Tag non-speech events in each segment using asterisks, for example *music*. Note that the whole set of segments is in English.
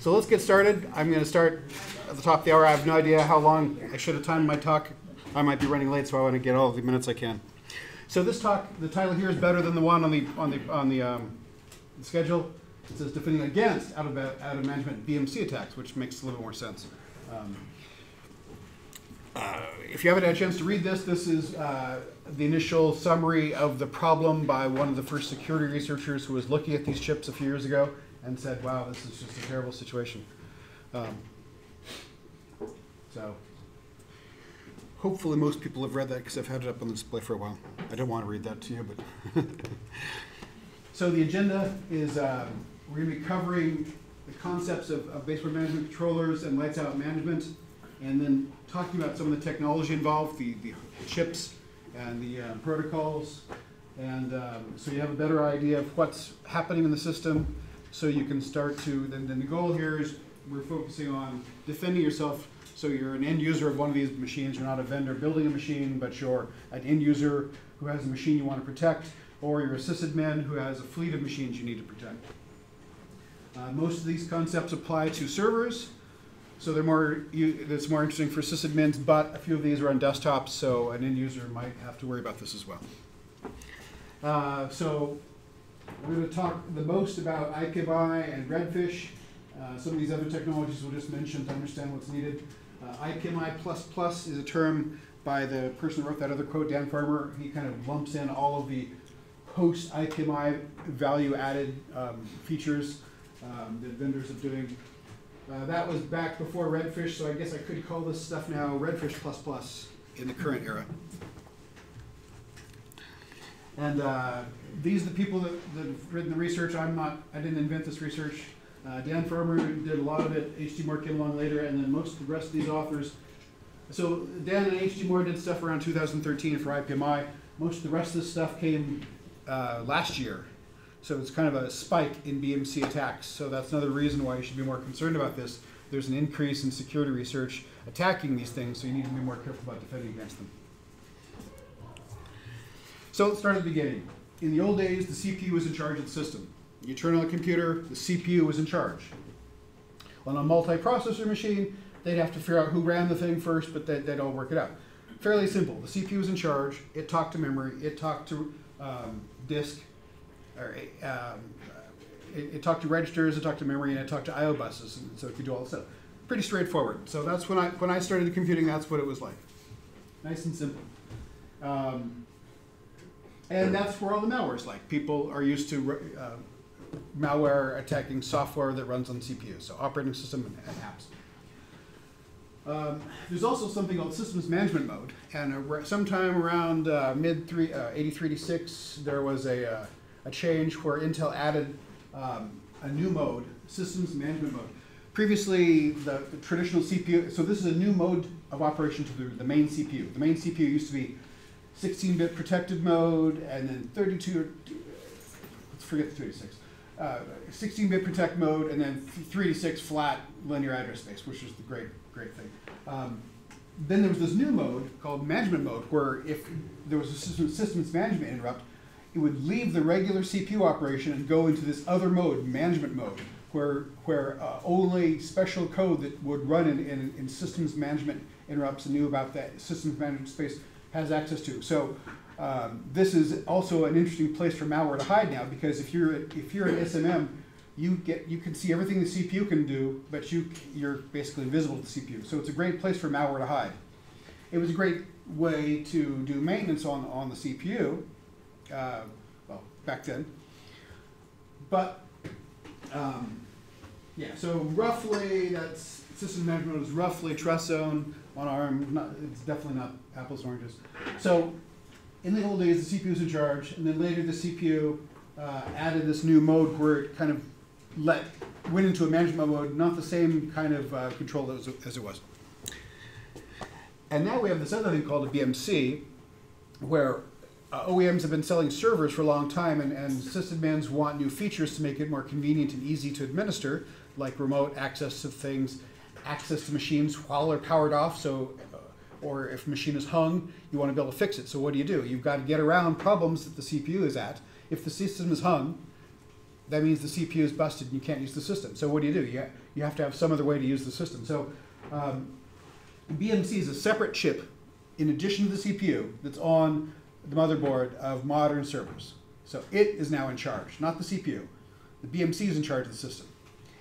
So let's get started. I'm going to start at the top of the hour. I have no idea how long I should have timed my talk. I might be running late, so I want to get all the minutes I can. So this talk, the title here is better than the one on the on the on the, um, schedule. It says defending against out of out of management BMC attacks, which makes a little more sense. Um, uh, if you haven't had a chance to read this, this is uh, the initial summary of the problem by one of the first security researchers who was looking at these chips a few years ago and said, wow, this is just a terrible situation. Um, so hopefully most people have read that because I've had it up on the display for a while. I don't want to read that to you, but. *laughs* so the agenda is um, we're going to be covering the concepts of, of baseboard management controllers and lights out management, and then talking about some of the technology involved, the, the chips and the uh, protocols. And um, so you have a better idea of what's happening in the system so you can start to, then, then the goal here is we're focusing on defending yourself. So you're an end user of one of these machines. You're not a vendor building a machine, but you're an end user who has a machine you want to protect, or you're a sysadmin who has a fleet of machines you need to protect. Uh, most of these concepts apply to servers, so they're more, it's more interesting for sysadmins, but a few of these are on desktops, so an end user might have to worry about this as well. Uh, so we're going to talk the most about IPMI and Redfish. Uh, some of these other technologies we'll just mention to understand what's needed. Uh, IPMI++ is a term by the person who wrote that other quote, Dan Farmer. He kind of lumps in all of the post-IPMI value-added um, features um, that vendors are doing. Uh, that was back before Redfish, so I guess I could call this stuff now Redfish++ in the current era. And uh, these are the people that, that have written the research. I'm not, I didn't invent this research. Uh, Dan Farmer did a lot of it. H.D. Moore came along later, and then most of the rest of these authors. So Dan and H.D. Moore did stuff around 2013 for IPMI. Most of the rest of this stuff came uh, last year. So it's kind of a spike in BMC attacks. So that's another reason why you should be more concerned about this. There's an increase in security research attacking these things, so you need to be more careful about defending against them. So let's start at the beginning. In the old days, the CPU was in charge of the system. You turn on the computer, the CPU was in charge. On a multiprocessor machine, they'd have to figure out who ran the thing first, but they'd, they'd all work it out. Fairly simple. The CPU was in charge. It talked to memory. It talked to um, disk. Or, um, it, it, talked to registers. It talked to memory, and it talked to I/O buses, and so it could do all this stuff. Pretty straightforward. So that's when I when I started computing. That's what it was like. Nice and simple. Um, and that's where all the malware is like. People are used to uh, malware attacking software that runs on CPU, so operating system and, apps. Um, there's also something called systems management mode, and uh, sometime around uh, mid three, uh, 8386, there was a, uh, a change where Intel added um, a new mode, systems management mode. Previously, the, the, traditional CPU, so this is a new mode of operation to the, the main CPU. The main CPU used to be 16-bit protected mode, and then 32, let's forget the 286, 16-bit uh, protect mode, and then 386 flat linear address space, which is the great, great thing. Um, then there was this new mode called management mode, where if there was a system, systems management interrupt, it would leave the regular CPU operation and go into this other mode, management mode, where, where uh, only special code that would run in, in, in systems management interrupts and knew about that systems management space has access to. So um, this is also an interesting place for malware to hide now because if you're if you're an SMM, you get you can see everything the CPU can do, but you you're basically invisible to the CPU. So it's a great place for malware to hide. It was a great way to do maintenance on on the CPU. Uh, well, back then. But um, yeah, so roughly that's system management is roughly trust zone on ARM. Not, it's definitely not apples and oranges. So in the old days, the CPU was in charge, and then later the CPU uh, added this new mode where it kind of let went into a management mode, not the same kind of uh, control as, as it was. And now we have this other thing called a BMC, where uh, OEMs have been selling servers for a long time, and, and sysadmins want new features to make it more convenient and easy to administer, like remote access to things, access to machines while they're powered off, so or if machine is hung, you want to be able to fix it. So what do you do? You've got to get around problems that the CPU is at. If the system is hung, that means the CPU is busted and you can't use the system. So what do you do? You, you have to have some other way to use the system. So um, BMC is a separate chip in addition to the CPU that's on the motherboard of modern servers. So it is now in charge, not the CPU. The BMC is in charge of the system.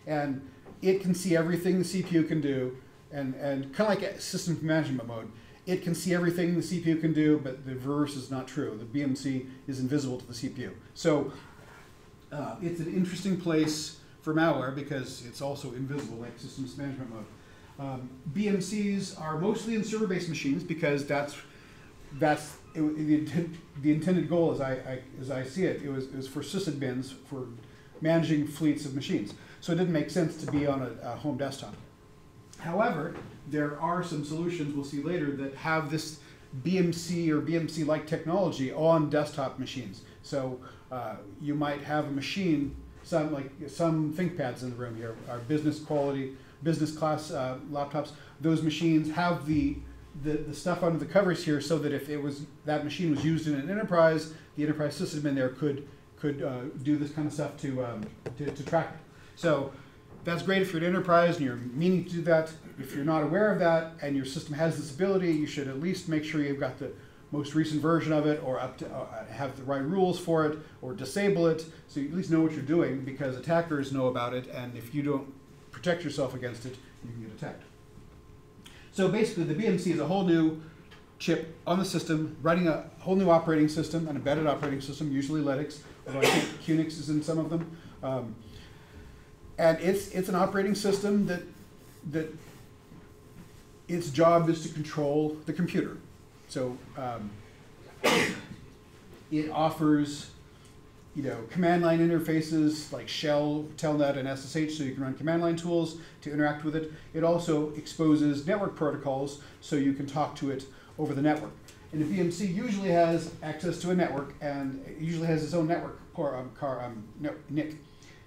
And it can see everything the CPU can do, and, and kind of like system management mode. It can see everything the CPU can do, but the reverse is not true. The BMC is invisible to the CPU. So uh, it's an interesting place for malware because it's also invisible like systems management mode. Um, BMCs are mostly in server-based machines because that's that's it, the, the intended goal, as I, I, as I see it, it was, it was for sysadmins for managing fleets of machines. So it didn't make sense to be on a, a home desktop. However, there are some solutions we'll see later that have this BMC or BMC-like technology on desktop machines. So uh, you might have a machine, some like some ThinkPads in the room here, our business quality, business class uh, laptops. Those machines have the, the the stuff under the covers here, so that if it was that machine was used in an enterprise, the enterprise system in there could could uh, do this kind of stuff to, um, to to track it. So that's great if you're an enterprise and you're meaning to do that. If you're not aware of that and your system has this ability, you should at least make sure you've got the most recent version of it or up to uh, have the right rules for it or disable it so you at least know what you're doing because attackers know about it and if you don't protect yourself against it, you can get attacked. So basically the BMC is a whole new chip on the system, running a whole new operating system, an embedded operating system, usually Linux, although I think Unix is in some of them. Um, and it's it's an operating system that that its job is to control the computer. So um, it offers you know command line interfaces like shell, telnet, and SSH, so you can run command line tools to interact with it. It also exposes network protocols, so you can talk to it over the network. And the BMC usually has access to a network, and it usually has its own network core, um, car, um, NIC,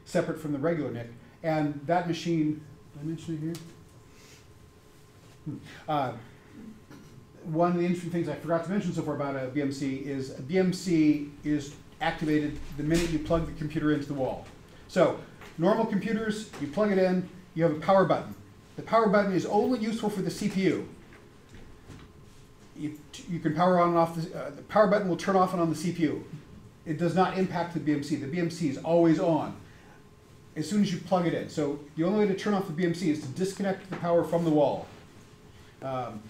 separate from the regular NIC. And that machine, did I mention it here? Hmm. Uh, one of the interesting things I forgot to mention so far about a BMC is a BMC is activated the minute you plug the computer into the wall. So normal computers, you plug it in, you have a power button. The power button is only useful for the CPU. You, you can power on and off, the, uh, the power button will turn off and on the CPU. It does not impact the BMC. The BMC is always on as soon as you plug it in. So the only way to turn off the BMC is to disconnect the power from the wall. Um,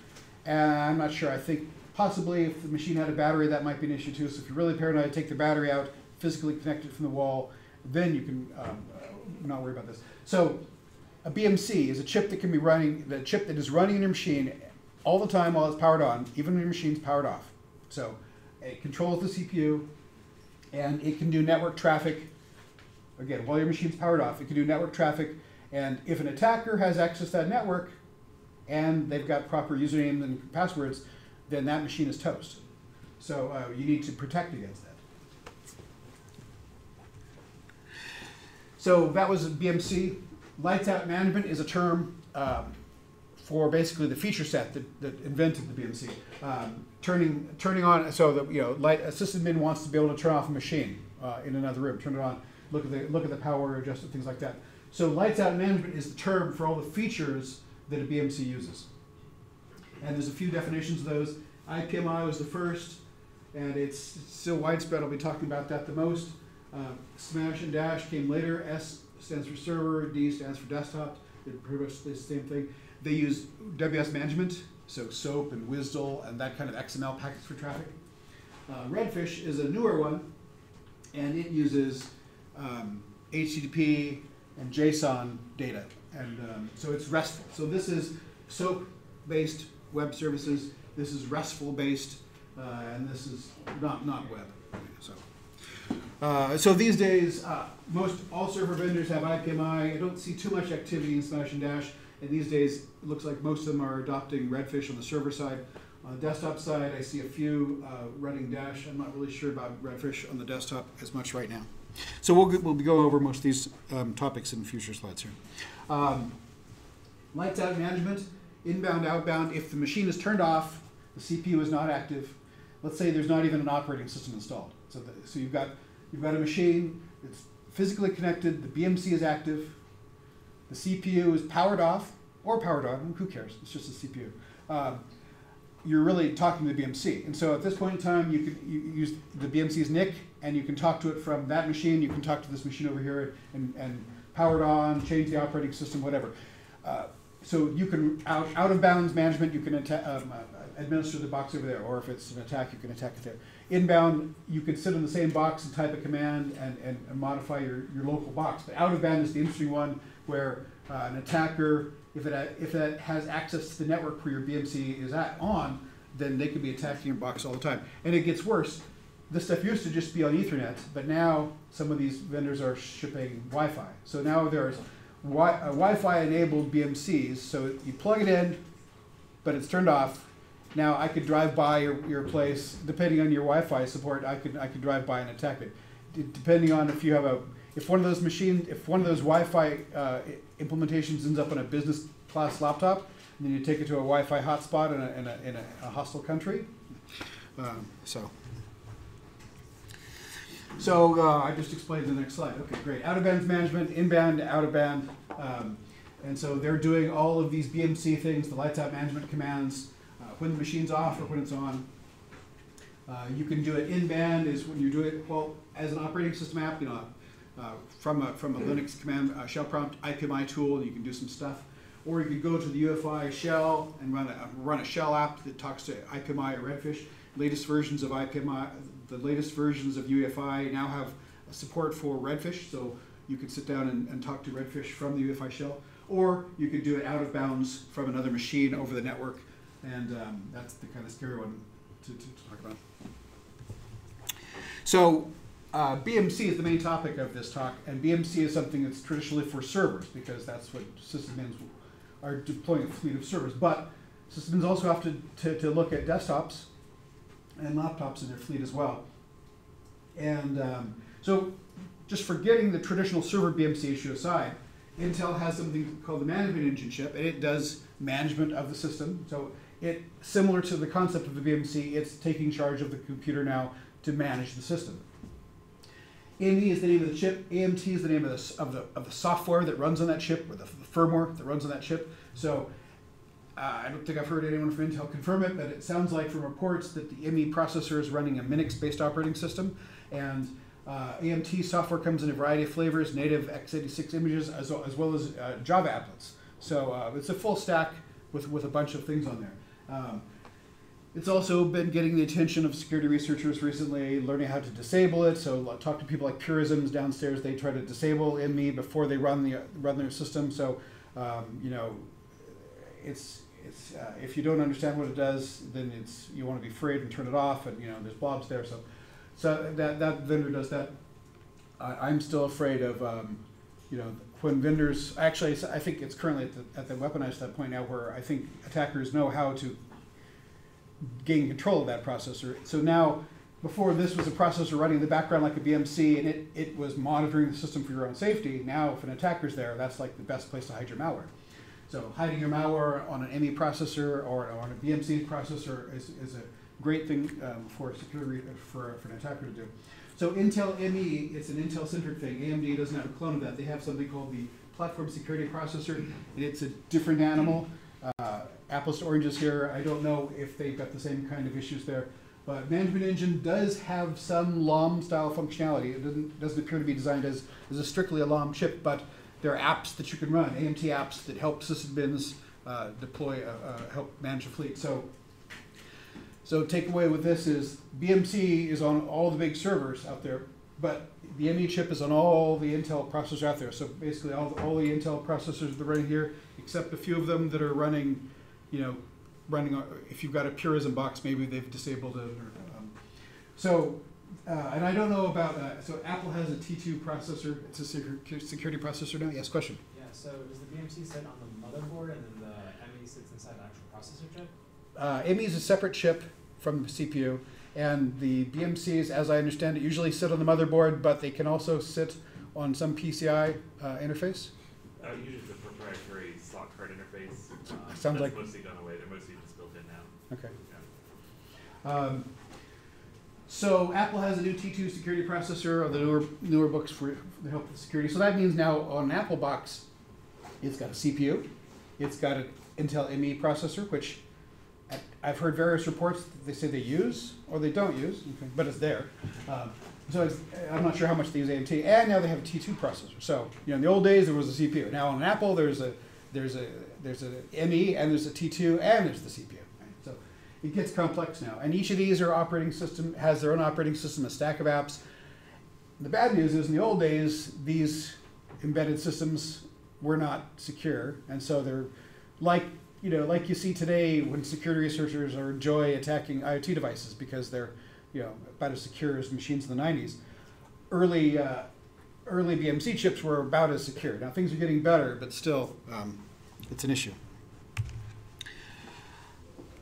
and I'm not sure. I think possibly if the machine had a battery, that might be an issue too. So if you're really paranoid, take the battery out, physically connect it from the wall, then you can um, uh, not worry about this. So a BMC is a chip that can be running, the chip that is running in your machine all the time while it's powered on, even when your machine's powered off. So it controls the CPU, and it can do network traffic. Again, while your machine's powered off, it can do network traffic. And if an attacker has access to that network, and they've got proper usernames and passwords, then that machine is toast. So uh, you need to protect against that. So that was BMC. Lights out management is a term um, for basically the feature set that, that invented the BMC. Um, turning turning on so that you know light a sysadmin wants to be able to turn off a machine uh, in another room, turn it on, look at the look at the power, adjust it, things like that. So lights out management is the term for all the features that a BMC uses. And there's a few definitions of those. IPMI was the first, and it's still widespread. I'll be talking about that the most. Uh, Smash and Dash came later. S stands for server, D stands for desktop. They're pretty much the same thing. They use WS management, so SOAP and WSDL and that kind of XML packets for traffic. Uh, Redfish is a newer one, and it uses um, HTTP and JSON data, and um, so it's RESTful. So this is SOAP-based web services. This is RESTful-based, uh, and this is not not web. So. Uh, so these days, uh, most all server vendors have IPMI. I don't see too much activity in Smash and Dash. And these days, it looks like most of them are adopting Redfish on the server side. On the desktop side, I see a few uh, running Dash. I'm not really sure about Redfish on the desktop as much right now. So we'll, we'll going over most of these um, topics in future slides here. Um, lights out management, inbound, outbound. If the machine is turned off, the CPU is not active. Let's say there's not even an operating system installed. So, the, so you've got you've got a machine. It's physically connected, the BMC is active, the CPU is powered off or powered on, who cares? It's just a CPU. Um, you're really talking to the BMC. And so at this point in time, you could use the BMC's NIC and you can talk to it from that machine. You can talk to this machine over here and, and power it on, change the operating system, whatever. Uh, so you can, out, out of bounds management, you can um, uh, administer the box over there, or if it's an attack, you can attack it there. Inbound, you can sit in the same box and type a command and, and, and modify your, your local box. But out of band is the interesting one where uh, an attacker, if it, if it has access to the network where your BMC is at on, then they could be attacking your box all the time. And it gets worse. This stuff used to just be on Ethernet, but now some of these vendors are shipping Wi-Fi. So now there's wi- uh, Wi-Fi enabled BMCs. So you plug it in, but it's turned off. Now I could drive by your, your place, depending on your Wi-Fi support. I could I could drive by and attack it, D- depending on if you have a if one of those machines if one of those Wi-Fi uh, implementations ends up on a business class laptop, and then you take it to a Wi-Fi hotspot in a in a, in a, hostile country. Um, so. So uh, I just explained the next slide. Okay, great. Out of band management, inbound, out of band. Um, and so they're doing all of these BMC things, the lights out management commands, uh, when the machine's off or when it's on. Uh, you can do it in band is when you do it, well, as an operating system app, you know, uh, from, a, from a Linux command uh, shell prompt IPMI tool, you can do some stuff. Or you could go to the UEFI shell and run a, run a shell app that talks to IPMI or Redfish. Latest versions of IPMI, the latest versions of UEFI now have support for Redfish, so you could sit down and, and talk to Redfish from the UEFI shell, or you could do it out of bounds from another machine over the network, and um, that's the kind of scary one to, to, to talk about. So uh, BMC is the main topic of this talk, and BMC is something that's traditionally for servers because that's what sysadmins are deploying a fleet of servers. But sysadmins also have to, to, to look at desktops and laptops in their fleet as well. And um, so, just forgetting the traditional server BMC issue aside, Intel has something called the management engine chip, and it does management of the system. So, it similar to the concept of the BMC, it's taking charge of the computer now to manage the system. AMD is the name of the chip. AMT is the name of the, of the, of the software that runs on that chip, or the, the firmware that runs on that chip. So uh, I don't think I've heard anyone from Intel confirm it, but it sounds like from reports that the ME processor is running a Minix-based operating system, and uh, AMT software comes in a variety of flavors, native x86 images, as well as, well as uh, Java applets. So uh, it's a full stack with, with a bunch of things on there. Um, it's also been getting the attention of security researchers recently, learning how to disable it. So talk to people like Purisms downstairs. They try to disable ME before they run the run their system. So um, you know, it's it's uh, if you don't understand what it does, then it's you want to be afraid and turn it off. And you know, there's blobs there. So so that that vendor does that. I, I'm still afraid of um, you know when vendors actually I think it's currently at the, at the weaponized that point now where I think attackers know how to gain control of that processor. So now, before this was a processor running in the background like a BMC, and it, it was monitoring the system for your own safety. Now, if an attacker's there, that's like the best place to hide your malware. So hiding your malware on an ME processor or on a BMC processor is, is a great thing um, for security for, for an attacker to do. So Intel ME, it's an Intel-centric thing. AMD doesn't have a clone of that. They have something called the Platform Security Processor, and it's a different animal. Uh, apples to oranges here. I don't know if they've got the same kind of issues there. But Management Engine does have some LOM style functionality. It doesn't, doesn't appear to be designed as, as a strictly a LOM chip, but there are apps that you can run, AMT apps that help sysadmins uh, deploy, uh, uh, help manage a fleet. So, so takeaway with this is BMC is on all the big servers out there, but the ME chip is on all the Intel processors out there. So basically, all, all the Intel processors that are running here, except a few of them that are running, you know, running. If you've got a Purism box, maybe they've disabled it. Or, um, so, uh, and I don't know about. Uh, so Apple has a T2 processor. It's a security processor now. Yes, question. Yeah, so does the BMC sit on the motherboard and then the ME sits inside the actual processor chip? Uh, ME is a separate chip from the CPU, and the BMCs, as I understand it, usually sit on the motherboard, but they can also sit on some PCI uh, interface. Uh, usually it's a proprietary slot card interface. Uh, Sounds that's like- mostly gone away. They're mostly just built in now. Okay. Yeah. Um, So Apple has a new T2 security processor, or the newer newer books for the help with security. So that means now on an Apple box, it's got a CPU, it's got an Intel ME processor, which I've heard various reports that they say they use or they don't use, but it's there. Um, so it's, I'm not sure how much they use AMT, and now they have a T2 processor. So you know, in the old days there was a CPU. Now on an Apple there's a there's a there's a ME and there's a T2 and there's the CPU. It gets complex now, and each of these are operating system has their own operating system, a stack of apps. The bad news is in the old days these embedded systems were not secure, and so they're like you know like you see today when security researchers are enjoy attacking IoT devices because they're you know about as secure as machines in the 90s. Early uh, early BMC chips were about as secure. Now things are getting better, but still um, it's an issue.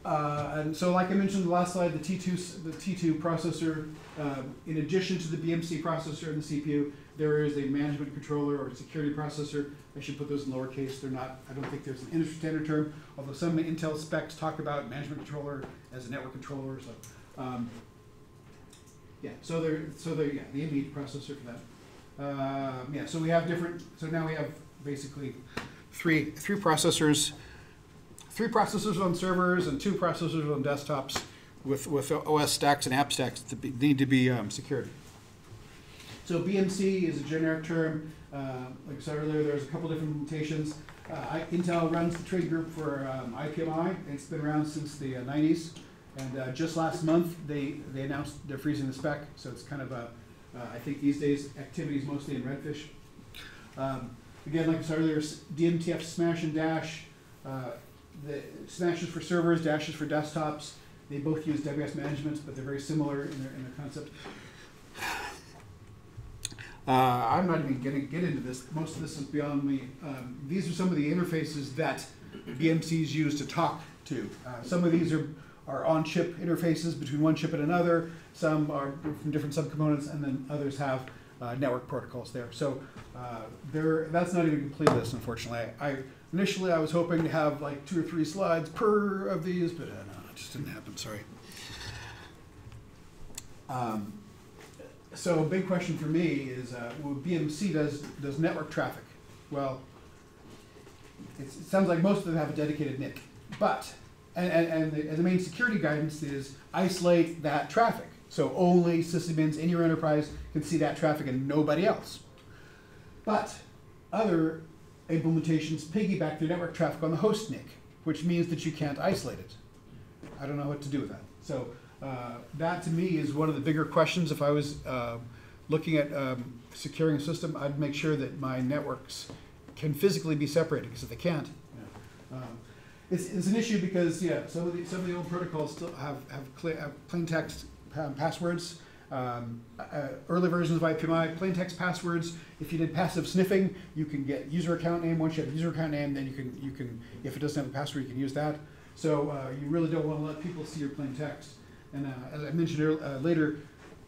Uh, and so, like I mentioned in the last slide, the T2 s- the T2 processor, um, in addition to the BMC processor and the CPU, there is a management controller or security processor. I should put those in lowercase. They're not. I don't think there's an industry standard term. Although some Intel specs talk about management controller as a network controller. So, um, yeah. So they're so they're yeah the ME processor for that. Um, yeah. So we have different. So now we have basically three three processors three processors on servers and two processors on desktops with, with OS stacks and app stacks that be, need to be um, secured. So BMC is a generic term. Uh, like I said earlier, there's a couple different implementations. Uh, I, Intel runs the trade group for um, IPMI. It's been around since the uh, 90s. And uh, just last month, they, they announced they're freezing the spec. So it's kind of a, uh, I think these days, activities mostly in Redfish. Um, again, like I said earlier, DMTF Smash and Dash. The Smash is for servers, dashes for desktops. They both use WS management, but they're very similar in their, in their concept. Uh, I'm not even going to get into this. Most of this is beyond me. Um, these are some of the interfaces that BMCs use to talk to. Uh, some of these are, are on-chip interfaces between one chip and another. Some are from different subcomponents, and then others have uh, network protocols there. So uh, there, that's not even complete list, unfortunately. I, I initially I was hoping to have like two or three slides per of these, but uh, no, it just didn't happen. Sorry. Um, so a big question for me is, uh, well, BMC does does network traffic. Well, it sounds like most of them have a dedicated NIC, but and, and, and, the, and the main security guidance is isolate that traffic. So only sysadmins in your enterprise can see that traffic and nobody else. But other implementations piggyback their network traffic on the host NIC, which means that you can't isolate it. I don't know what to do with that. So uh, that to me is one of the bigger questions. If I was uh, looking at um, securing a system, I'd make sure that my networks can physically be separated, because if they can't, um, it's, it's an issue because yeah, some of the some of the old protocols still have have, clear, have plain text passwords. Um, uh, early versions of IPMI, plain text passwords. If you did passive sniffing, you can get user account name. Once you have user account name, then you can you can if it doesn't have a password, you can use that. So uh, you really don't want to let people see your plain text. And uh, as I mentioned earl- uh, later,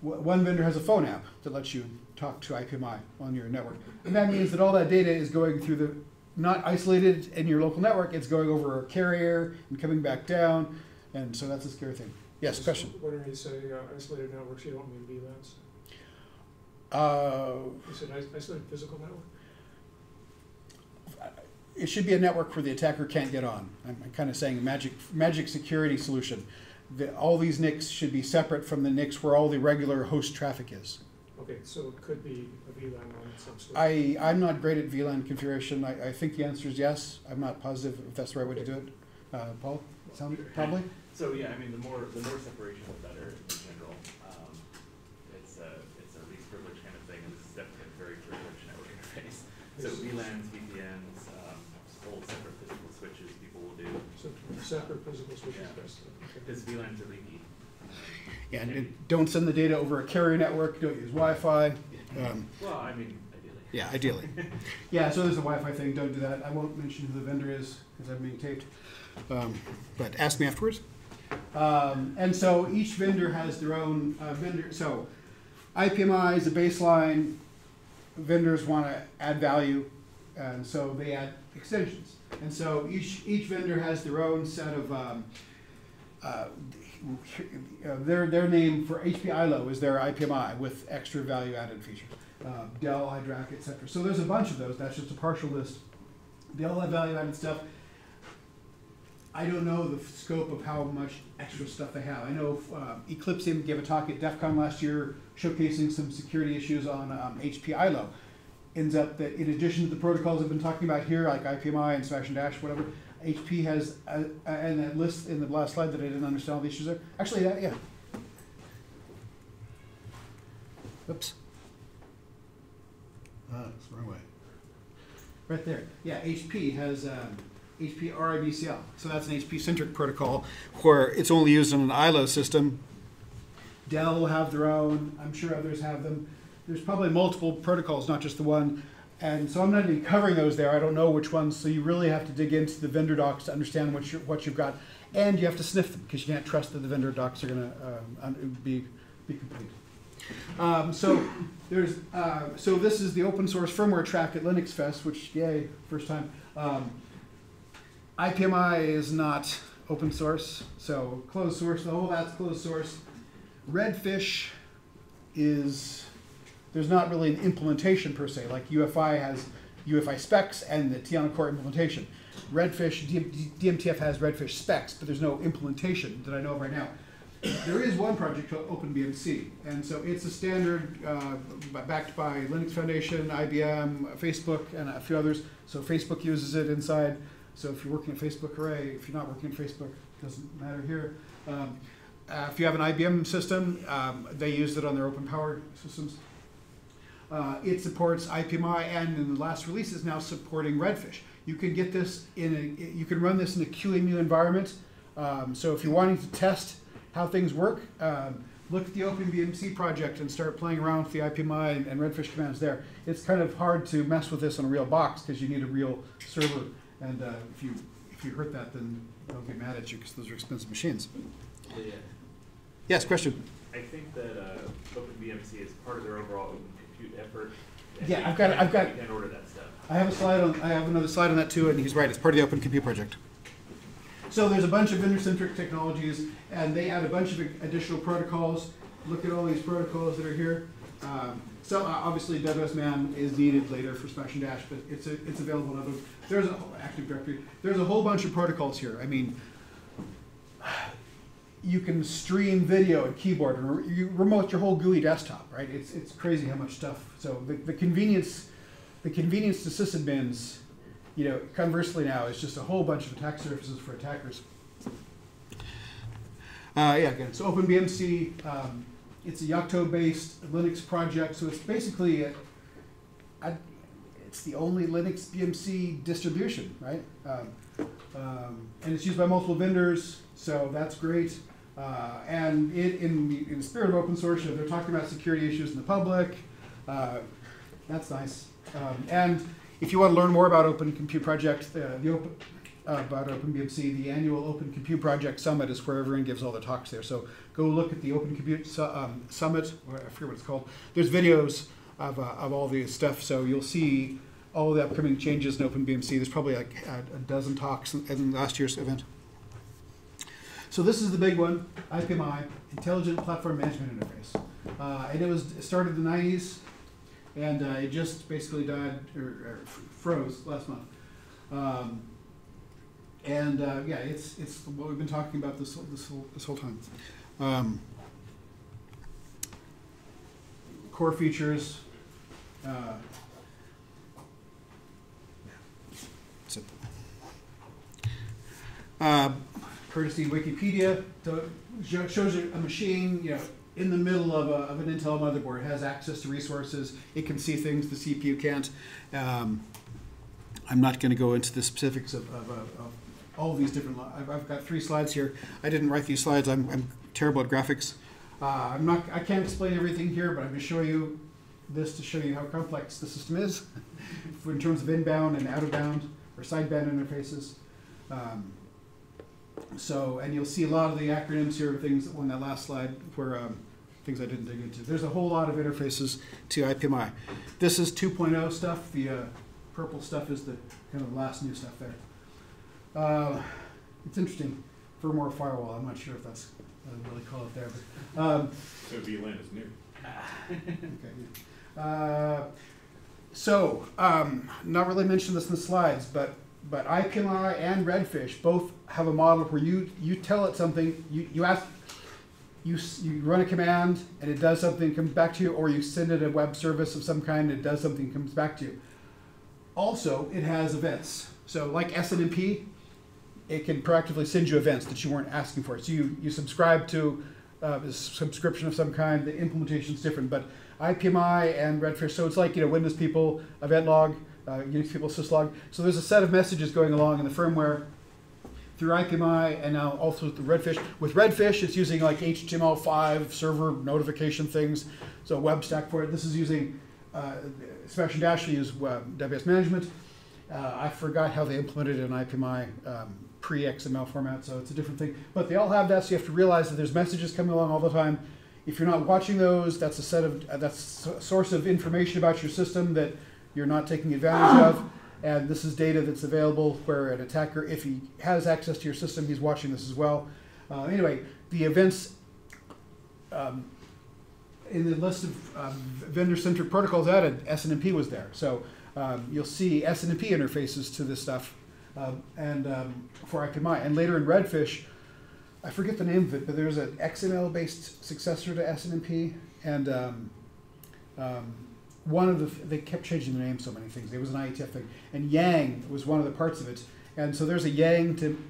one vendor has a phone app that lets you talk to IPMI on your network, and that means that all that data is going through the not isolated in your local network. It's going over a carrier and coming back down, and so that's a scary thing. Yes, Just question. Whenever you say uh, isolated networks, you don't mean VLANs. Uh, You said isolated physical network? it should be a network where the attacker can't get on. I'm, I'm kind of saying a magic magic security solution. The, all these NICs should be separate from the NICs where all the regular host traffic is. Okay, so it could be a VLAN on some sort. I, I'm not great at VLAN configuration. I, I think the answer is yes. I'm not positive if that's the right way to do it. Uh, Paul, sound probably. So yeah, I mean, the more the more separation, the better in general. Um, it's a it's a least privilege kind of thing, and this is definitely a very privileged network interface. So VLANs, VPNs, um, whole separate physical switches people will do So separate physical switches Yeah. best. okay. because VLANs are leaky. Yeah, and, don't send the data over a carrier network. Don't use Wi-Fi. Um, well, I mean, ideally. yeah, ideally. *laughs* yeah, so there's a Wi-Fi thing. Don't do that. I won't mention who the vendor is because I'm being taped. Um, but ask me afterwards. Um, and so each vendor has their own uh, vendor. So IPMI is a baseline. Vendors want to add value, and so they add extensions. And so each each vendor has their own set of. Um, uh, uh, their, their name for HP ILO is their IPMI with extra value added features. Uh, Dell, iDRAC, etc. So there's a bunch of those. That's just a partial list. They all have value added stuff. I don't know the scope of how much extra stuff they have. I know uh, Eclipse gave a talk at DEF CON last year showcasing some security issues on um, HP ILO. Ends up that in addition to the protocols I've been talking about here, like IPMI and Smash and Dash, whatever, HP has, uh, uh, and that list in the last slide that I didn't understand all the issues there. Actually, that, yeah. Oops. Uh, it's the wrong way. Right there. Yeah, HP has um, HP RIBCL. So that's an HP centric protocol where it's only used in an ILO system. Dell will have their own. I'm sure others have them. There's probably multiple protocols, not just the one. And so I'm not even covering those there. I don't know which ones. So you really have to dig into the vendor docs to understand what, you what you've got. And you have to sniff them because you can't trust that the vendor docs are going to um, be, be complete. Um, so there's uh, so this is the open source firmware track at Linux Fest, which yay, first time. Um, IPMI is not open source, so closed source. The whole that's closed source. Redfish is there's not really an implementation per se. Like UEFI has UEFI specs and the TianoCore implementation. Redfish DM, DMTF has Redfish specs, but there's no implementation that I know of right now. There is one project called OpenBMC, and so it's a standard uh, backed by Linux Foundation, IBM, Facebook, and a few others. So Facebook uses it inside. So if you're working at Facebook, hooray! If you're not working at Facebook, it doesn't matter here. Um, uh, if you have an IBM system, um, they use it on their open power systems. Uh, it supports IPMI, and in the last release is now supporting Redfish. You can get this in a, you can run this in a QEMU environment. Um, so if you're wanting to test how things work, um, look at the OpenBMC project and start playing around with the IPMI and, and Redfish commands there. It's kind of hard to mess with this on a real box because you need a real server, and uh, if you if you hurt that, then they'll get mad at you because those are expensive machines. Yeah. Yes, question. I think that uh, OpenBMC is part of their overall open compute effort. and Yeah, I've got can- I've got- We can order that stuff. I have a slide on. I have another slide on that too, and he's right. It's part of the Open Compute Project. So there's a bunch of vendor-centric technologies, and they add a bunch of additional protocols. Look at all these protocols that are here. Um, so uh, obviously, man is needed later for Smash and Dash, but it's a, it's available in other. There's a whole Active Directory. There's a whole bunch of protocols here. I mean, you can stream video and keyboard and re- you remote your whole GUI desktop, right? It's, it's crazy how much stuff. So the, the convenience, the convenience to sysadmins, you know, conversely now is just a whole bunch of attack surfaces for attackers. Uh, yeah, again, so OpenBMC, um, it's a Yocto-based Linux project, so it's basically, a, a, it's the only Linux BMC distribution, right? Um, um, and it's used by multiple vendors, so that's great. Uh, and it, in, the, in the spirit of open source, they're talking about security issues in the public. Uh, that's nice. Um, and if you want to learn more about Open Compute Project, uh, the open, about OpenBMC, the annual Open Compute Project Summit is where everyone gives all the talks there. So go look at the Open Compute Su- um, Summit, or I forget what it's called. There's videos of, uh, of all the stuff, so you'll see all the upcoming changes in OpenBMC. There's probably like a, a dozen talks in, in last year's event. So this is the big one, IPMI, Intelligent Platform Management Interface. Uh, and it was it started in the 90s, and uh, it just basically died or, or froze last month. Um, and uh, yeah, it's it's what we've been talking about this whole- this whole, this whole time. Um, core features. Uh, simple. Uh, courtesy Wikipedia shows a machine, you know, in the middle of, a, of an Intel motherboard. It has access to resources. It can see things the CPU can't. Um, I'm not going to go into the specifics of, of, of all these different. I've, I've got three slides here. I didn't write these slides. I'm, I'm terrible at graphics. Uh, I'm not. I can't explain everything here, but I'm going to show you this to show you how complex the system is *laughs* in terms of inbound and out of bound or sideband interfaces. Um, so, and you'll see a lot of the acronyms here, things on that last slide were um, things I didn't dig into. There's a whole lot of interfaces to IPMI. This is 2.0 stuff. The uh, purple stuff is the kind of last new stuff there. Uh, it's interesting. firmware firewall. I'm not sure if that's uh, really call it there, but um, So VLAN is new. *laughs* Okay. Uh, So, um, not really mentioned this in the slides, but, but IPMI and Redfish both have a model where you, you tell it something, you, you ask, you, you run a command and it does something, comes back to you, or you send it a web service of some kind, and it does something, comes back to you. Also, it has events. So like SNMP, it can proactively send you events that you weren't asking for. So you, you subscribe to uh, a subscription of some kind, the implementation is different, but IPMI and Redfish, so it's like, you know, Windows people, event log, uh, Unix people, syslog. So there's a set of messages going along in the firmware through IPMI and now also through Redfish. With Redfish, it's using like HTML5 server notification things, so web stack for it. This is using, uh, Sebastian Dashley use uh, WS Management. Uh, I forgot how they implemented it in IPMI um, pre-XML format, so it's a different thing. But they all have that, so you have to realize that there's messages coming along all the time. If you're not watching those, that's a set of uh, that's a source of information about your system that you're not taking advantage of. And this is data that's available where an attacker, if he has access to your system, he's watching this as well. Uh, anyway, the events um, in the list of um, vendor-centric protocols added, SNMP was there. So um, you'll see SNMP interfaces to this stuff, um, and um, for IPMI. And later in Redfish, I forget the name of it, but there's an XML-based successor to SNMP, and um, um, one of the they kept changing the name so many things. There was an IETF thing, and Yang was one of the parts of it. And so there's a Yang to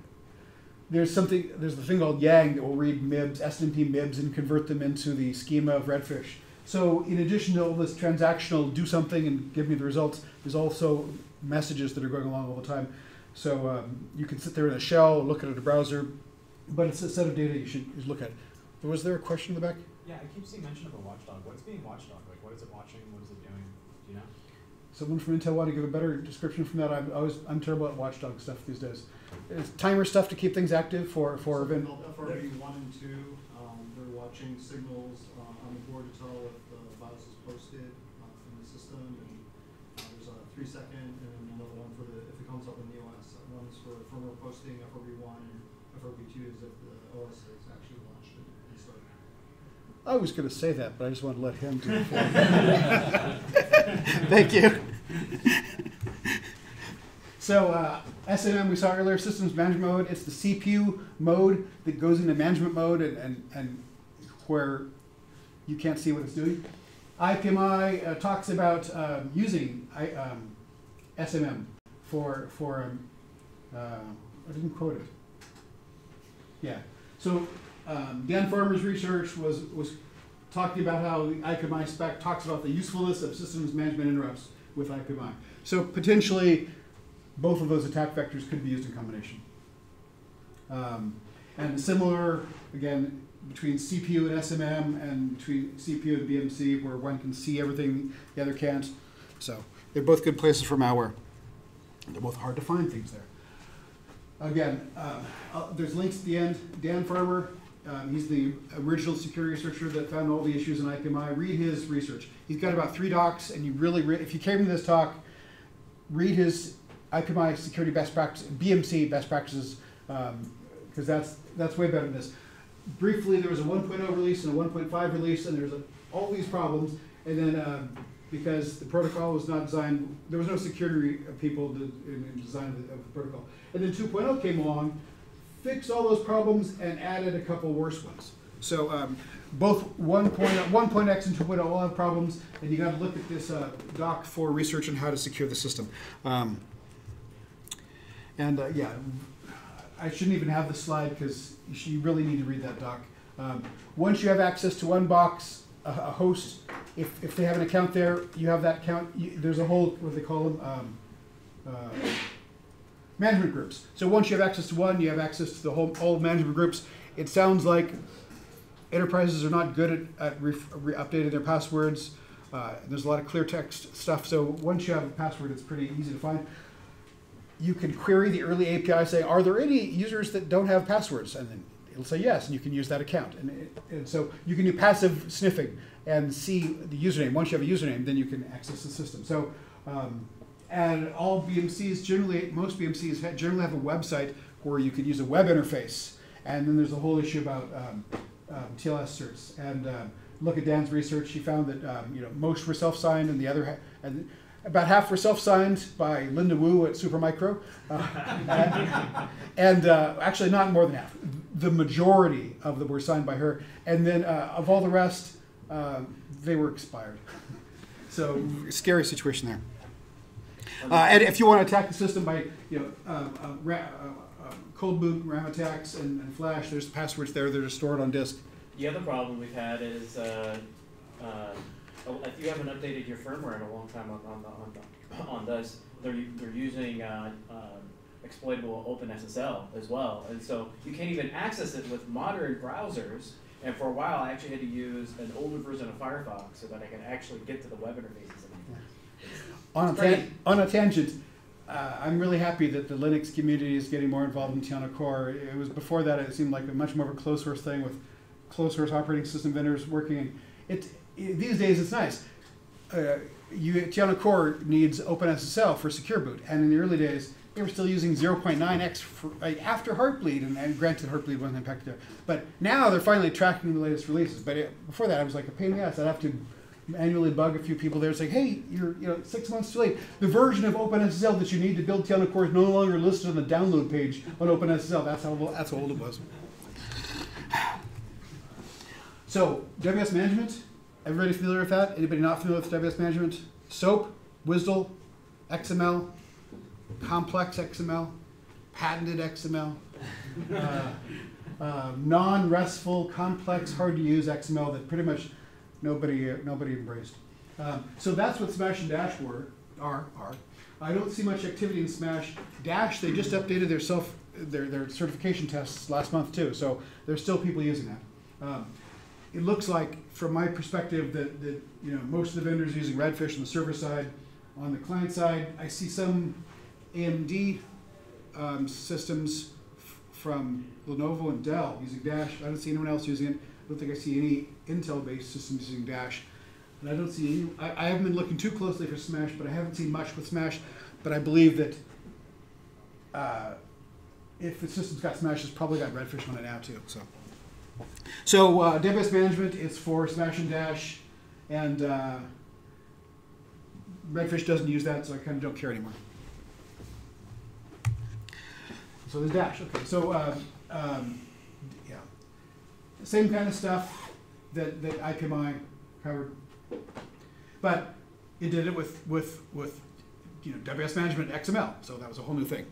there's something there's the thing called Yang that will read MIBs, SNMP MIBs, and convert them into the schema of Redfish. So in addition to all this transactional, do something and give me the results, there's also messages that are going along all the time. So um, you can sit there in a shell, look at it in a browser, but it's a set of data you should, look at. Was there a question in the back? Yeah, I keep seeing mention of a watchdog. What's being watchdog? Like, what is it watching? What is it doing? Do you know? Someone from Intel want to give a better description from that? I'm always I'm terrible at watchdog stuff these days. It's timer stuff to keep things active for for Something event. FRB one and two, um, they're watching signals, uh, on the board to tell if the BIOS is posted, uh, in the system, and, uh, there's a three second and another one for the, if it comes up in the OS. Uh, One's for firmware posting, FRB one, and FRB two is if the OS is actually launched and and started. I was going to say that, but I just want to let him do it. for me. *laughs* Thank you. So uh, SMM we saw earlier, systems management mode. It's the CPU mode that goes into management mode and, and, and where you can't see what it's doing. IPMI uh, talks about um, using I, um, SMM for for um, uh, I didn't quote it. Yeah. So um, Dan Farmer's research was was talking about how IPMI spec talks about the usefulness of systems management interrupts with IPMI. So potentially, both of those attack vectors could be used in combination. Um, and similar, again, between CPU and SMM and between CPU and BMC, where one can see everything the other can't. So they're both good places for malware. They're both hard to find things there. Again, uh, uh, there's links at the end. Dan Farmer, um, he's the original security researcher that found all the issues in IPMI. Read his research. He's got about three docs, and you really, re- if you came to this talk, read his IPMI security best practice, BMC best practices, because that's that's way better than this. Briefly, there was a 1.0 release and a 1.5 release, and there's a, all these problems. And then um, because the protocol was not designed, there was no security people in, design of the, of the protocol. And then 2.0 came along, fixed all those problems, and added a couple worse ones. So um, both 1.0, 1.x and 2.0 all have problems, and you got to look at this uh, doc for research on how to secure the system. Um, and uh, yeah, I shouldn't even have the slide because you, you really need to read that doc. Um, once you have access to one box, a, host, if, if they have an account there, you have that account. You, there's a whole what do they call them um, uh, management groups. So once you have access to one, you have access to the whole all management groups. It sounds like enterprises are not good at, at re, re, updating their passwords. Uh, there's a lot of clear text stuff. So once you have a password, it's pretty easy to find you can query the early API say, are there any users that don't have passwords? And then it'll say yes, and you can use that account. And, and so you can do passive sniffing and see the username. Once you have a username, then you can access the system. So, um, and all BMCs generally, most BMCs generally have a website where you can use a web interface And then there's a whole issue about um, um, TLS certs. And um, look at Dan's research, he found that um, you know most were self-signed, and the other and about half were self-signed by Linda Wu at Supermicro, uh, *laughs* and, and, uh, actually not more than half. The majority of them were signed by her, and then uh, of all the rest, um, they were expired. *laughs* so scary situation there. Uh, and if you want to attack the system by, you know, uh, uh, uh, cold boot, RAM attacks, and, and flash, there's passwords there that are stored on disk. The other problem we've had is, uh, uh, oh, if you haven't updated your firmware in a long time on, on, the- on, the- on this, they're, they're using, uh, uh, exploitable OpenSSL as well, and so you can't even access it with modern browsers. And for a while, I actually had to use an older version of Firefox so that I could actually get to the web interfaces anymore. On a, tan- on a tangent, uh, I'm really happy that the Linux community is getting more involved in TianoCore. It was before that it seemed like a much more of a closed source thing with closed source operating system vendors working. And it, it these days it's nice. Uh, you, TianoCore needs OpenSSL for secure boot, and in the early days they were still using 0.9x for, like, after Heartbleed, and, and granted Heartbleed wasn't impacted there. But now they're finally tracking the latest releases. But it, before that, I was like a pain in the ass. I'd have to manually bug a few people there saying, hey, you're you know six months too late. The version of OpenSSL that you need to build TianoCore is no longer listed on the download page on OpenSSL. That's how that's how old it was. So WS management, everybody familiar with that? Anybody not familiar with WS management? SOAP, WSDL, XML, complex XML, patented XML, uh, uh, non-RESTful, complex, hard to use XML that pretty much nobody nobody embraced. Um, so that's what Smash and Dash were are are. I don't see much activity in Smash. Dash they just updated their self their their certification tests last month too. So there's still people using that. Um, it looks like, from my perspective, that, that you know most of the vendors using Redfish on the server side. On the client side, I see some AMD um, systems from Lenovo and Dell using Dash. I don't see anyone else using it. I don't think I see any Intel-based systems using Dash. And I don't see any. I, I haven't been looking too closely for Smash, but I haven't seen much with Smash. But I believe that uh, if the system's got Smash, it's probably got Redfish on it now too. So. So uh, DevOps management is for Smash and Dash, and uh, Redfish doesn't use that, so I kind of don't care anymore. So there's Dash. Okay, so uh, um, yeah, same kind of stuff that that IPMI covered, but it did it with with with you know WS management XML, so that was a whole new thing,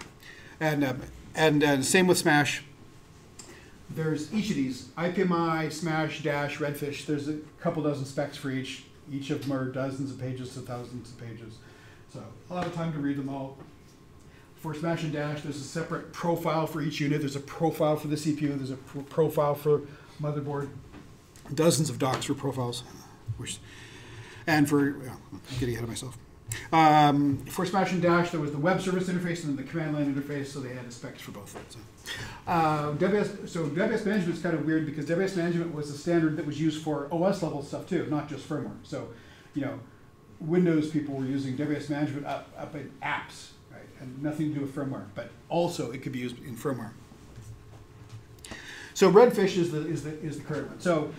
and um, and uh, same with Smash there's each of these IPMI, Smash, Dash, Redfish. There's a couple dozen specs for each. Each of them are dozens of pages to thousands of pages. So a lot of time to read them all. For Smash and Dash, there's a separate profile for each unit. There's a profile for the CPU. There's a pro- profile for motherboard. Dozens of docs for profiles. And for I'm getting ahead of myself. Um, for Smash and Dash, there was the web service interface and then the command line interface, so they had the specs for both. So, uh, WS, so WS management is kind of weird because WS management was a standard that was used for OS level stuff too, not just firmware. So, you know, Windows people were using WS management up, up in apps, and nothing to do with firmware, but also it could be used in firmware. So Redfish is the is the is the current one. So,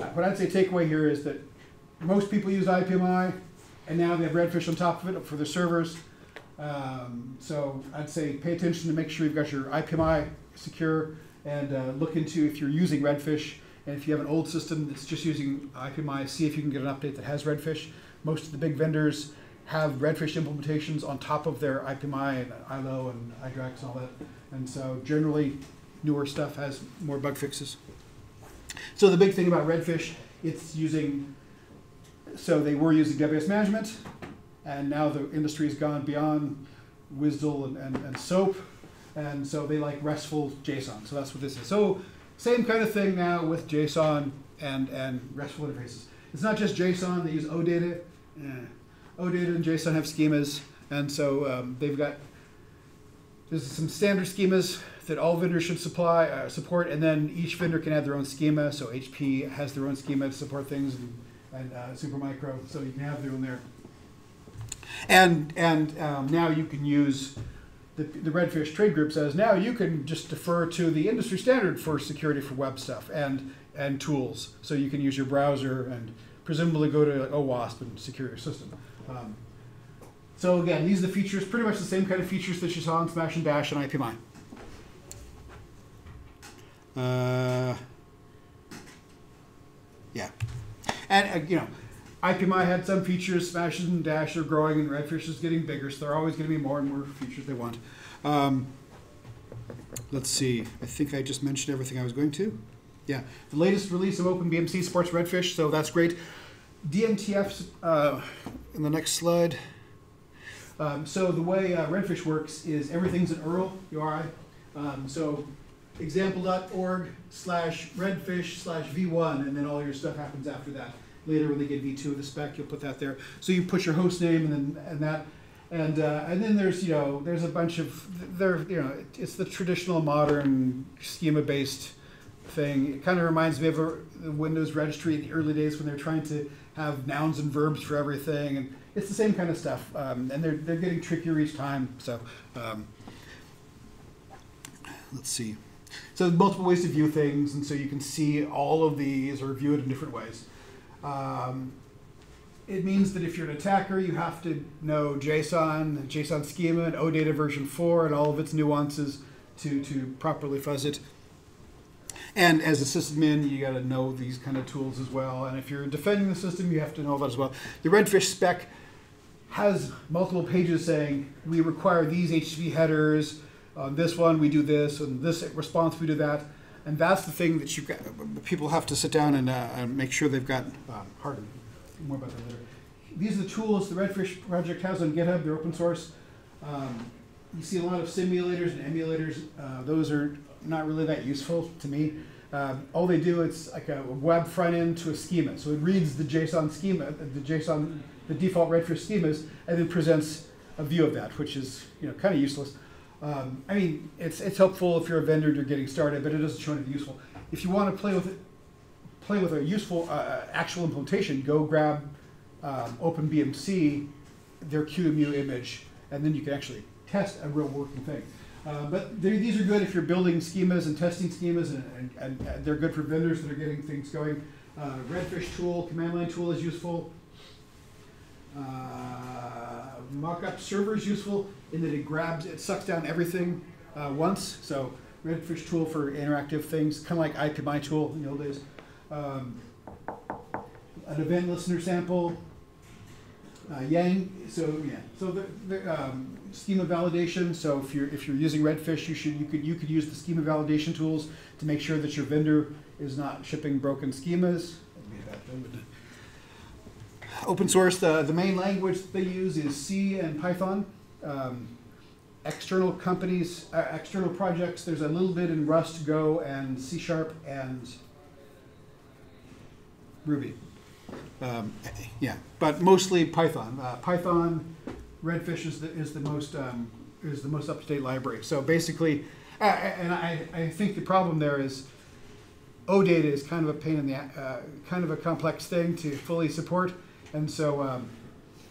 uh, what I'd say takeaway here is that most people use IPMI, and now they have Redfish on top of it for their servers. Um, so I'd say pay attention to make sure you've got your IPMI secure and uh, look into if you're using Redfish. And if you have an old system that's just using IPMI, see if you can get an update that has Redfish. Most of the big vendors have Redfish implementations on top of their IPMI and ILO and iDRACs and all that. And so generally, newer stuff has more bug fixes. So the big thing about Redfish, it's using, so they were using WS management, and now the industry has gone beyond WSDL and, and, and SOAP, and so they like RESTful JSON. So that's what this is. So same kind of thing now with JSON and, and RESTful interfaces. It's not just JSON, they use OData. Eh. OData and JSON have schemas, and so um, they've got there's some standard schemas that all vendors should supply uh, support, and then each vendor can add their own schema. So HP has their own schema to support things, and, and uh, Supermicro, so you can have their own there. And and um, now you can use the, the Redfish Trade Group says now you can just defer to the industry standard for security for web stuff and and tools. So you can use your browser and presumably go to OWASP and secure your system. Um, so again, these are the features, pretty much the same kind of features that you saw in Smash and Dash and IPMI. Uh, yeah, and uh, you know, IPMI had some features. Smash and Dash are growing, and Redfish is getting bigger, so there are always going to be more and more features they want. Um, let's see. I think I just mentioned everything I was going to. Yeah, the latest release of OpenBMC supports Redfish, so that's great. DMTF uh, in the next slide. Um, so the way uh, Redfish works is everything's an URL URI. Um, so example.org slash redfish slash v1, and then all your stuff happens after that. Later, when they get v2 of the spec, you'll put that there. So you put your host name and then and that, and uh, and then there's you know there's a bunch of there you know it's the traditional modern schema based thing. It kind of reminds me of a, the Windows registry in the early days when they're trying to have nouns and verbs for everything, and it's the same kind of stuff. Um, and they're they're getting trickier each time. So um, let's see. So multiple ways to view things, and so you can see all of these or view it in different ways. Um, it means that if you're an attacker, you have to know JSON, JSON schema, and OData version 4, and all of its nuances to, to properly fuzz it. And as a sysadmin, you got to know these kind of tools as well. And if you're defending the system, you have to know that as well. The Redfish spec has multiple pages saying we require these HTTP headers. On this one, we do this, and this response, we do that. And that's the thing that you got. People have to sit down and, uh, make sure they've got um, hardened. More about that later. These are the tools the Redfish project has on GitHub. They're open source. Um, you see a lot of simulators and emulators. Uh, those are not really that useful to me. Um, all they do is like a web front end to a schema. So it reads the JSON schema, the JSON, the default Redfish schemas, and then presents a view of that, which is you know kind of useless. Um, I mean, it's it's helpful if you're a vendor and you're getting started, but it doesn't show anything useful. If you want to play with it, play with a useful uh, actual implementation, go grab um, OpenBMC, their QEMU image, and then you can actually test a real working thing. Uh, but these are good if you're building schemas and testing schemas, and, and, and they're good for vendors that are getting things going. Uh, Redfish tool, command line tool is useful. Uh, Mockup server is useful in that it grabs, it sucks down everything uh, once. So Redfish tool for interactive things, kind of like IPMI tool in the old days. Um, an event listener sample, uh, Yang. So yeah, so the, the um, schema validation. So if you're if you're using Redfish, you should you could you could use the schema validation tools to make sure that your vendor is not shipping broken schemas. Open source. The the main language they use is C and Python. Um, external companies, uh, external projects. There's a little bit in Rust, Go, and C Sharp and Ruby. Um, yeah, but mostly Python. Uh, Python, Redfish is the is the most um, is the most up to date library. So basically, uh, and I, I think the problem there is OData is kind of a pain in the uh, kind of a complex thing to fully support, and so um,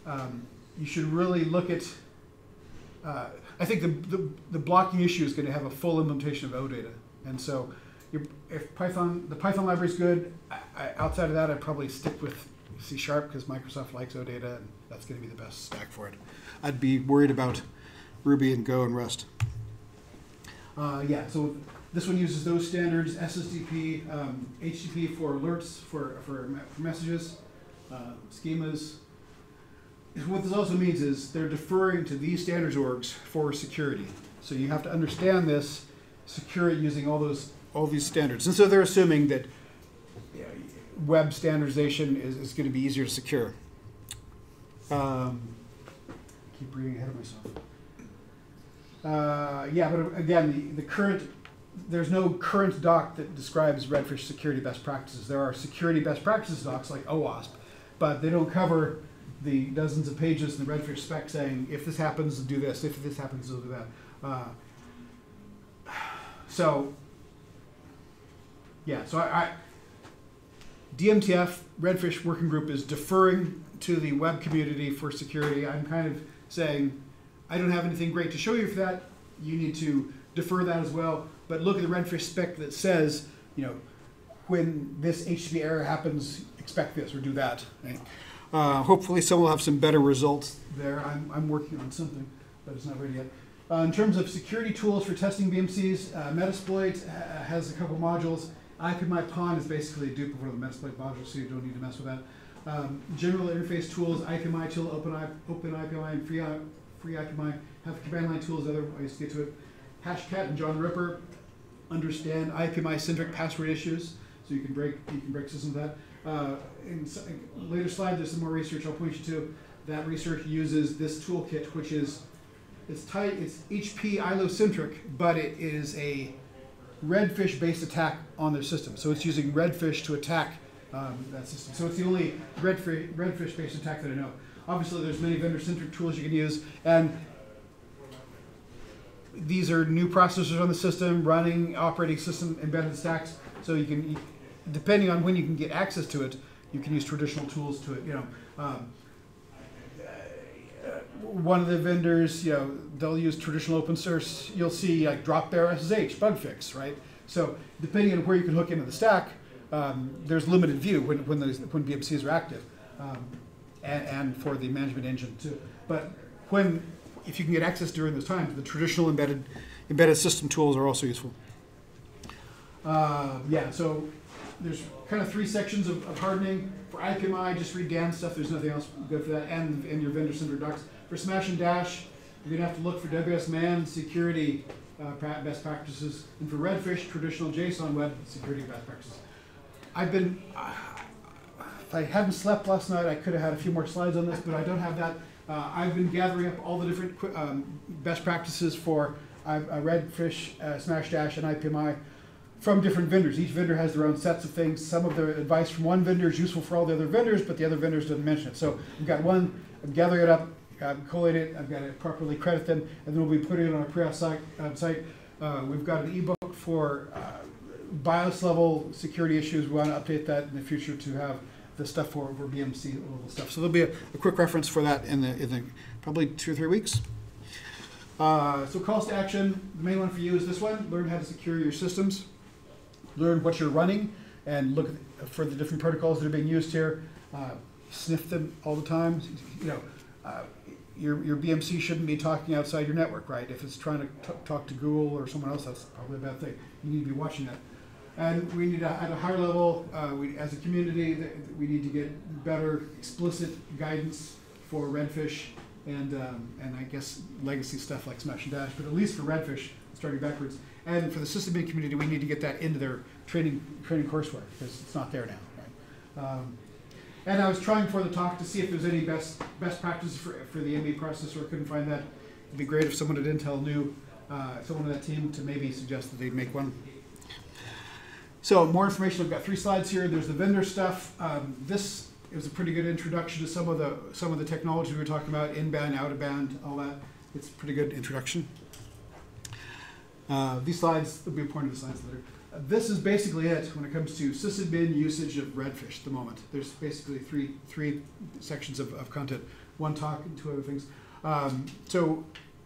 um, you should really look at. Uh, I think the, the the blocking issue is going to have a full implementation of OData, and so if Python the Python library is good, I, I, outside of that, I'd probably stick with C Sharp because Microsoft likes OData, and that's going to be the best stack for it. I'd be worried about Ruby and Go and Rust. Uh, yeah, so this one uses those standards: SSDP, um, HTTP for alerts for for, for messages, uh, schemas. What this also means is they're deferring to these standards orgs for security. So you have to understand this, secure it using all those all these standards. And so they're assuming that web standardization is, is going to be easier to secure. Um, keep reading ahead of myself. Uh, yeah, but again, the, the current there's no current doc that describes redfish security best practices. There are security best practices docs like OWASP, but they don't cover the dozens of pages in the redfish spec saying if this happens, do this. If this happens, do that. Uh, so yeah, so I, I DMTF Redfish Working Group is deferring to the web community for security. I'm kind of saying I don't have anything great to show you for that. you need to defer that as well. But look at the Redfish spec that says, you know, when this HTTP error happens, expect this or do that. right? Uh, hopefully, someone will have some better results there. I'm, I'm working on something, but it's not ready yet. Uh, in terms of security tools for testing BMCs, uh, Metasploit uh, has a couple modules. IPMIPWN is basically a dupe of one of the Metasploit modules, so you don't need to mess with that. Um, general interface tools, IPMI tool, OpenI, OpenIPMI, and Free, Free IPMI have command line tools. Other ways to get to it. Hashcat and John Ripper understand IPMI centric password issues, so you can break you can break systems that. Uh, in later slide, there's some more research I'll point you to. That research uses this toolkit, which is it's tight, it's HP ILO centric, but it is a redfish based attack on their system. So it's using redfish to attack um, that system. So it's the only redfish redfish based attack that I know. Obviously, there's many vendor centric tools you can use, and these are new processors on the system, running operating system embedded stacks. So you can, depending on when you can get access to it, you can use traditional tools to it. You know, um, one of the vendors, you know, they'll use traditional open source. You'll see like Dropbear SSH bug fix, right? So depending on where you can hook into the stack, um, there's limited view when when those when BMCs are active, um, and, and for the management engine too. But when if you can get access during those times, the traditional embedded embedded system tools are also useful. Uh, yeah, so there's kind of three sections of, of hardening. For IPMI, just read Dan's stuff. There's nothing else good for that, and and your vendor center docs. For Smash and Dash, you're gonna have to look for WS Man security uh, best practices, and for Redfish, traditional JSON web security best practices. I've been. Uh, if I hadn't slept last night, I could have had a few more slides on this, but I don't have that. Uh, I've been gathering up all the different um, best practices for Redfish, uh, Smash Dash, and IPMI from different vendors. Each vendor has their own sets of things. Some of the advice from one vendor is useful for all the other vendors, but the other vendors didn't mention it. So we've got one, I'm gathering it up, I'm collating it, I've got to properly credit them, and then we'll be putting it on our pre site. Uh, site. Uh, we've got an ebook for uh, BIOS level security issues. We want to update that in the future to have the stuff for, for BMC level stuff. So there'll be a, a quick reference for that in the, in the probably two or three weeks. Uh, so calls to action, the main one for you is this one, learn how to secure your systems. Learn what you're running and look for the different protocols that are being used here. Uh, sniff them all the time. You know, uh, your, your BMC shouldn't be talking outside your network, right? If it's trying to talk to Google or someone else, that's probably a bad thing. You need to be watching that. And we need to, at a higher level, uh, we, as a community, we need to get better explicit guidance for redfish and, um, and I guess legacy stuff like Smash and Dash, but at least for redfish, starting backwards. And for the system community, we need to get that into their training, training courseware because it's not there now, right? Um, and I was trying for the talk to see if there's any best best practices for, for the MB processor. Couldn't find that. It'd be great if someone at Intel knew, uh, someone on that team to maybe suggest that they make one. So more information. I've got three slides here. There's the vendor stuff. Um, this is a pretty good introduction to some of the some of the technology we were talking about, in-band, out-of-band, all that. It's a pretty good introduction. Uh, these slides, will be pointing to the slides later. Uh, this is basically it when it comes to sysadmin usage of Redfish at the moment. There's basically three three sections of, of content. One talk and two other things. Um, so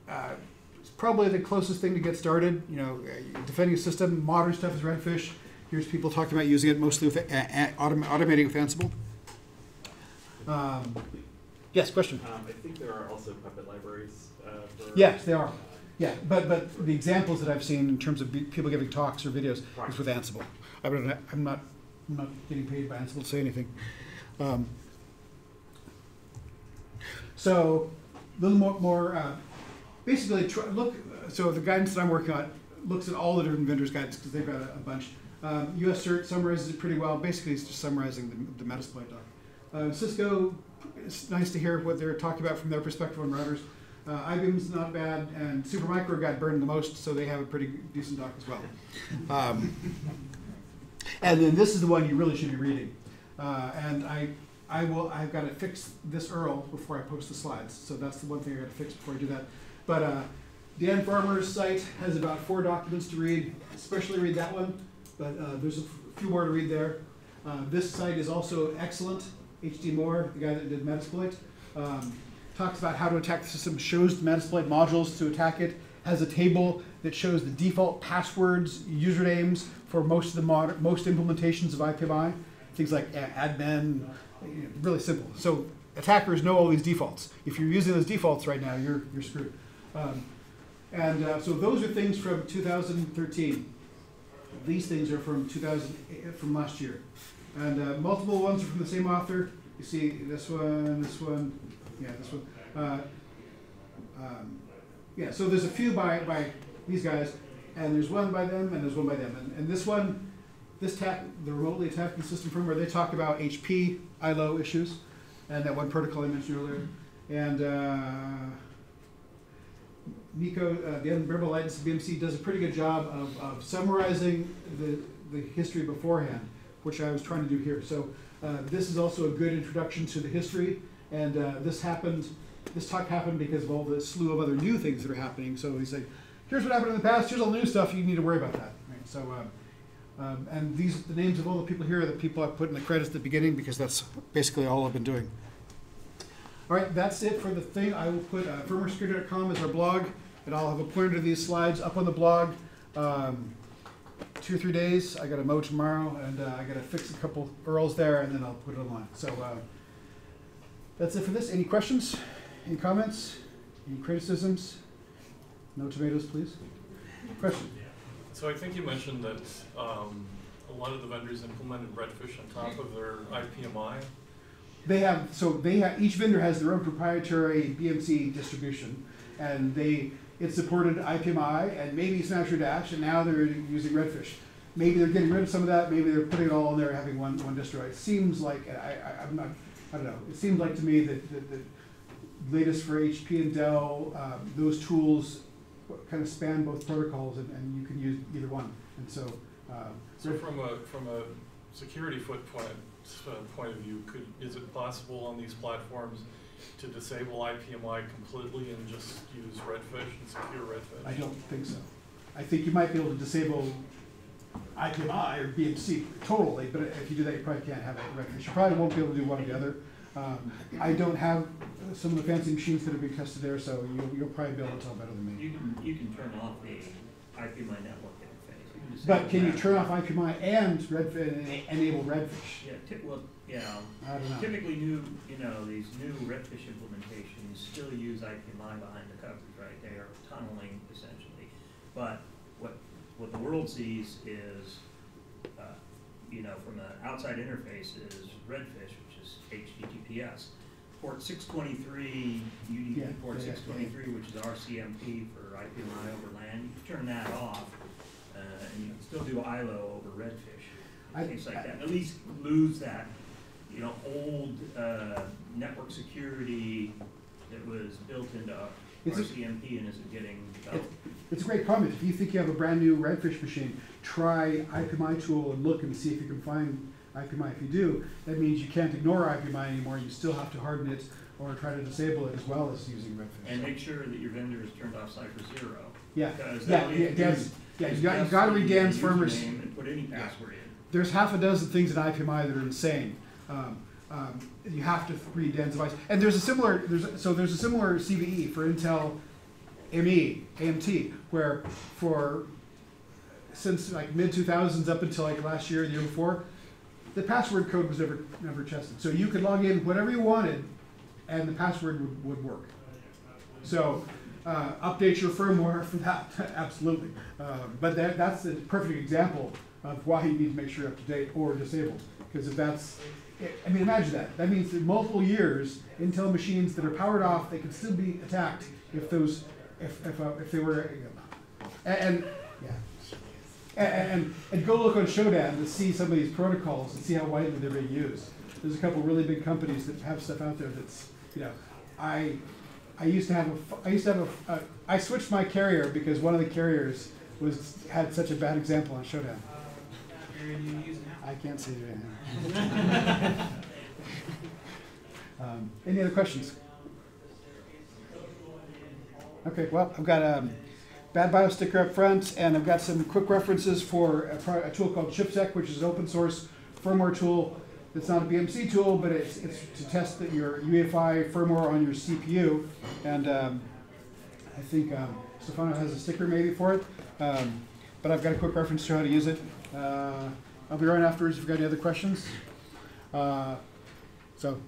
uh, it's probably the closest thing to get started. You know, uh, defending a system, modern stuff is Redfish. Here's people talking about using it mostly with a, a, autom- automating with Ansible. Um, yes, question. Um, I think there are also Puppet libraries, uh, for. Yes, they are. Yeah, but but the examples that I've seen in terms of be- people giving talks or videos is with Ansible. I mean, I'm not I'm not getting paid by Ansible to say anything. Um, so a little more more uh, basically try, look. So the guidance that I'm working on looks at all the different vendors' guidance because they've got a, a bunch. Um, US Cert summarizes it pretty well. Basically, it's just summarizing the, the Metasploit doc. Uh, Cisco, it's nice to hear what they're talking about from their perspective on routers. Uh, IBM's not bad, and Supermicro got burned the most, so they have a pretty decent doc as well. Um, and then this is the one you really should be reading. Uh, and I, I will, I've got to fix this URL before I post the slides. So that's the one thing I got to fix before I do that. But uh, Dan Farmer's site has about four documents to read. Especially read that one, but uh, there's a few more to read there. Uh, this site is also excellent. H.D. Moore, the guy that did Metasploit, um, talks about how to attack the system, shows the Metasploit modules to attack it, has a table that shows the default passwords, usernames for most of the modern, most implementations of IPMI. Things like admin, really simple. So attackers know all these defaults. If you're using those defaults right now, you're, you're screwed. Um, and uh, so those are things from 2013. These things are from 2000, eh, from last year. And uh, multiple ones are from the same author. You see this one, this one, yeah, this one. Uh, um, yeah, so there's a few by, by these guys, and there's one by them, and there's one by them. And, and this one, this tack, the remotely attacking system firmware, they talk about HP ILO issues, and that one protocol I mentioned earlier. And uh, Nico, uh, the Unbearable Lightness of BMC, does a pretty good job of, of summarizing the, the history beforehand, which I was trying to do here. So uh, this is also a good introduction to the history, and uh, this happened, this talk happened because of all the slew of other new things that are happening. So he's like, here's what happened in the past, here's all the new stuff, you need to worry about that. Right? So, um, um, and these, the names of all the people here are the people I put in the credits at the beginning because that's basically all I've been doing. All right, that's it for the thing. I will put uh, firmwaresecurity.com as our blog, and I'll have a pointer to these slides up on the blog. Um, two or three days. I got to mow tomorrow, and uh, I got to fix a couple URLs there, and then I'll put it online. So uh, that's it for this. Any questions? Any comments? Any criticisms? No tomatoes, please. Question? So I think you mentioned that um, a lot of the vendors implemented Redfish on top of their IPMI. They have so they have each vendor has their own proprietary BMC distribution, and they it supported IPMI and maybe Smasher Dash, and now they're using Redfish. Maybe they're getting rid of some of that. Maybe they're putting it all in there, having one one distro. It seems like I, I I'm not I don't know. It seems like to me that the, that latest for HP and Dell, um, those tools kind of span both protocols, and, and you can use either one. And so. Um, So from a, from a security footprint uh, point of view, could, is it possible on these platforms to disable IPMI completely and just use Redfish and secure Redfish? I don't think so. I think you might be able to disable IPMI or BMC totally, but if you do that, you probably can't have it Redfish. You probably won't be able to do one or the other. Um, I don't have some of the fancy machines that have been tested there, so you'll, you'll probably be able to tell better than me. You can, you can turn off the IPMI network interface. Can But can you turn off IPMI and Redfish and enable Redfish? Yeah, well, you know, I don't know. typically new, you know, these new Redfish implementations still use IPMI behind the covers, right? They are tunneling essentially. But what, the world sees is, uh, you know, from an outside interface is Redfish, which is HTTPS. Port six twenty-three, Yeah, UDP port yeah, yeah. six twenty-three, which is RCMP for IPMI over LAN, you can turn that off, uh, and you can still do ILO over Redfish. I- Things like that, and at least lose that, you know, old, uh, network security that was built into It's a- RCMP and isn't getting developed. It's a great comment. If you think you have a brand new Redfish machine, try IPMI tool and look and see if you can find IPMI. If you do, that means you can't ignore IPMI anymore. You still have to harden it or try to disable it as well as using Redfish. And make sure that your vendor is turned off Cipher Zero. yeah, yeah, yeah, you Dan's, yeah. You got you got to read Dan's firmware. And put any password in. There's half a dozen things in IPMI that are insane. Um, um, you have to read advice. And there's a similar, there's, so there's a similar CVE for Intel ME, AMT, where for, since like mid 2000s up until like last year, the year before, the password code was never, never tested. So you could log in whatever you wanted and the password would, would work. So uh, update your firmware for that, *laughs* absolutely. Uh, but that, that's a perfect example of why you need to make sure you're up to date or disabled. Because if that's, I mean, imagine that. That means in multiple years, Intel machines that are powered off, they could still be attacked if those, if, if, uh, if they were, and, and yeah. And, and, and go look on Shodan to see some of these protocols and see how widely they're being used. There's a couple really big companies that have stuff out there that's, you know, I, I used to have a, I used to have a, I switched my carrier because one of the carriers was, had such a bad example on Shodan. I can't see it right now. *laughs* um, any other questions? Okay, well, I've got a bad bio sticker up front, and I've got some quick references for a, a tool called ChipSec, which is an open source firmware tool. It's not a BMC tool, but it's, it's to test that your UEFI firmware on your CPU. And um, I think um, Stefano has a sticker maybe for it, um, but I've got a quick reference to how to use it. Uh, I'll be around afterwards if you've got any other questions. Uh, so,